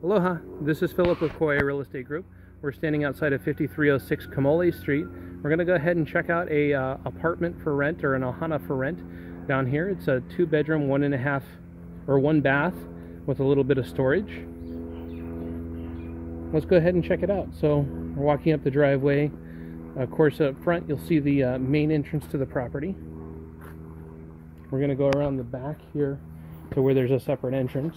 Aloha, this is Phillip with Koya Real Estate Group. We're standing outside of 5306 Kumole Street. We're going to go ahead and check out a uh, apartment for rent or an ohana for rent down here. It's a two bedroom, one and a half or one bath with a little bit of storage. Let's go ahead and check it out. So we're walking up the driveway. Of course, up front you'll see the uh, main entrance to the property. We're going to go around the back here to where there's a separate entrance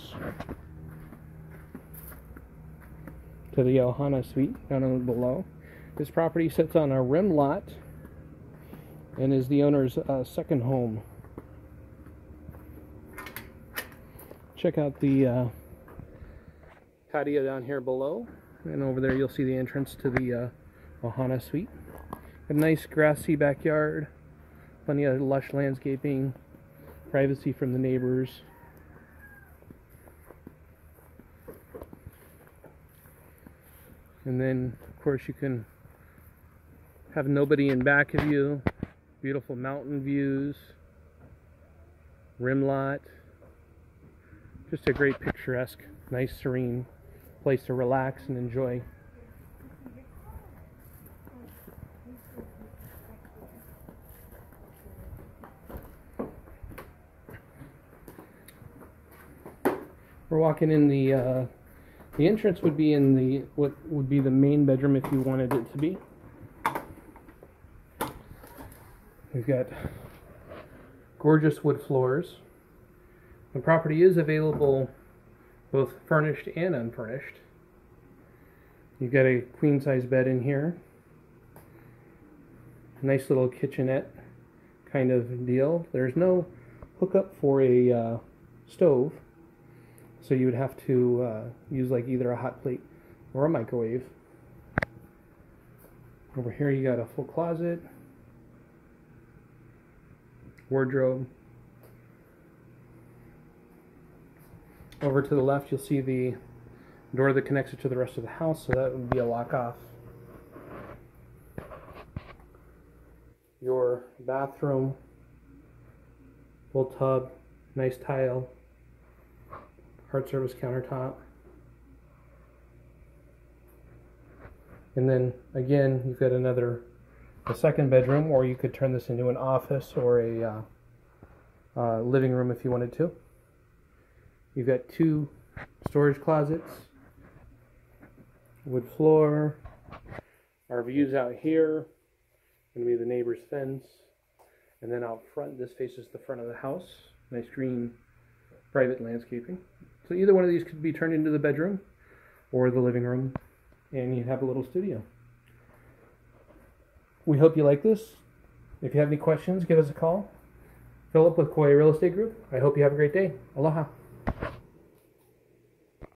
to the Ohana Suite down below. This property sits on a rim lot and is the owner's uh, second home. Check out the uh, patio down here below, and over there you'll see the entrance to the uh, Ohana Suite. A nice grassy backyard, plenty of lush landscaping, privacy from the neighbors. And then of course you can have nobody in back of you beautiful mountain views rim lot. Just a great picturesque nice serene place to relax and enjoy. We're walking in the uh, the entrance would be in the what would be the main bedroom if you wanted it to be. We've got gorgeous wood floors. The property is available both furnished and unfurnished. You've got a queen size bed in here. Nice little kitchenette kind of deal. There's no hookup for a uh, stove. So you would have to uh, use like either a hot plate or a microwave. Over here you got a full closet, wardrobe. Over to the left you'll see the door that connects it to the rest of the house, so that would be a lock off. Your bathroom, full tub, nice tile, hard surface countertop. And then again, you've got another, a second bedroom, or you could turn this into an office or a uh, uh, living room if you wanted to. You've got two storage closets, wood floor. Our views out here, going to be the neighbor's fence. And then out front, this faces the front of the house. Nice green private landscaping. So either one of these could be turned into the bedroom or the living room, and you have a little studio. We hope you like this. If you have any questions, give us a call. Phillip with Koya Real Estate Group. I hope you have a great day. Aloha.